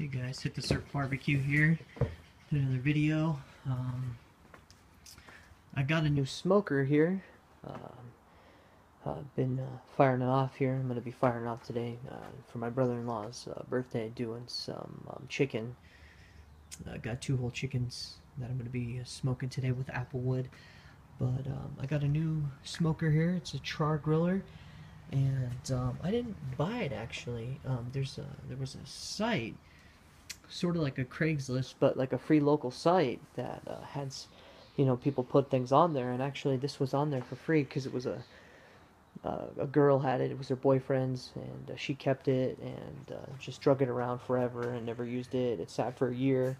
Hey guys, Hit the Surf Barbecue here. Another video. Um, I got a new smoker here. Um, I've been uh, firing it off here. I'm going to be firing off today uh, for my brother-in-law's uh, birthday, doing some um, chicken. I got two whole chickens that I'm going to be uh, smoking today with apple wood. But um, I got a new smoker here. It's a char griller and um, I didn't buy it actually. There's a there was a site, sort of like a Craigslist, but like a free local site that uh, had, you know, people put things on there, and actually this was on there for free because it was a uh, a girl had it. It was her boyfriend's, and uh, she kept it and uh, just drug it around forever and never used it. It sat for a year,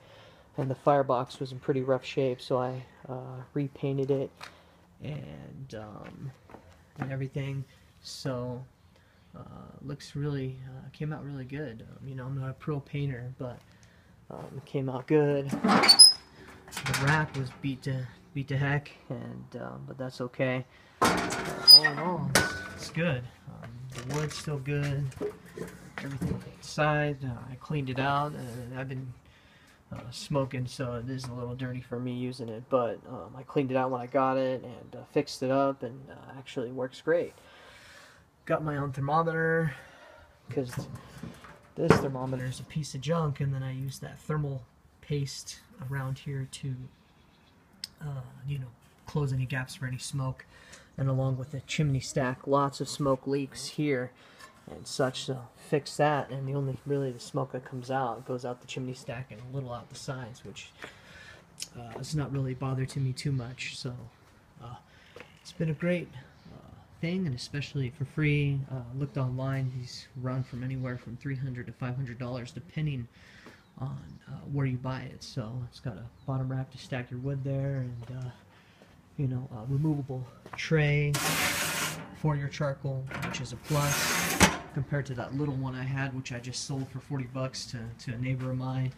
and the firebox was in pretty rough shape, so I uh, repainted it and um, and everything. So uh, looks really uh, came out really good. Um, you know, I'm not a pro painter, but um, came out good. The rack was beat to beat to heck, and um, but that's okay. Uh, all in all, it's, good. Um, the wood's still good. Everything inside, uh, I cleaned it out. I've been uh, smoking, so it is a little dirty for me using it. But um, I cleaned it out when I got it and uh, fixed it up, and uh, actually works great. Got my own thermometer because this thermometer is a piece of junk, and then I use that thermal paste around here to, uh, you know, close any gaps for any smoke. And along with the chimney stack, lots of smoke leaks here and such. So fix that, and the only really the smoke that comes out goes out the chimney stack and a little out the sides, which uh, has not really bothered to me too much. So uh, it's been a great thing, and especially for free. Uh, looked online; these run from anywhere from three hundred to five hundred dollars, depending on uh, where you buy it. So it's got a bottom rack to stack your wood there, and uh, you know, a removable tray for your charcoal, which is a plus compared to that little one I had, which I just sold for 40 bucks to, to a neighbor of mine.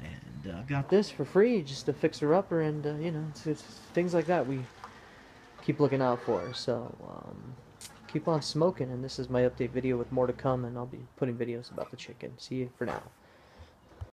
And uh, got this for free just to fix her upper, and uh, you know, it's, it's things like that we keep looking out for. So um, keep on smoking, and this is my update video with more to come, and I'll be putting videos about the chicken. See you for now.